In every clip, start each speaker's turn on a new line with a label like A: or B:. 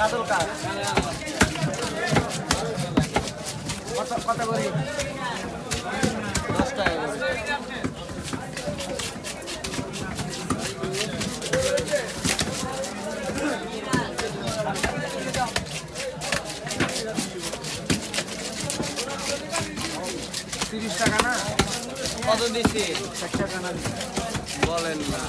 A: কাতল কাজ কত কত করে দশ টাকা তিরিশ টাকা না
B: কত
A: ষাট টাকা না
B: বলেন না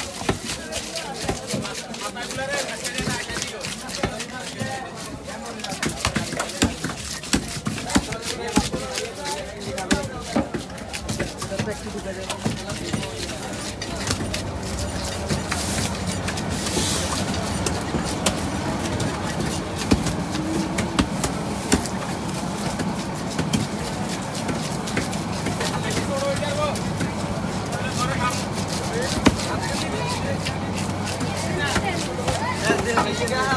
A: একটু ঢুকে যাবে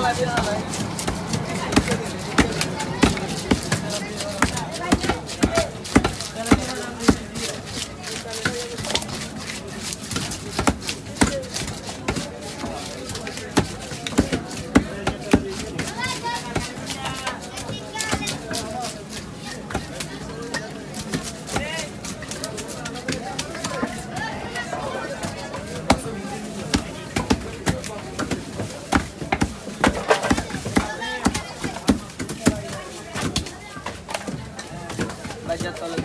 B: বাজার তলে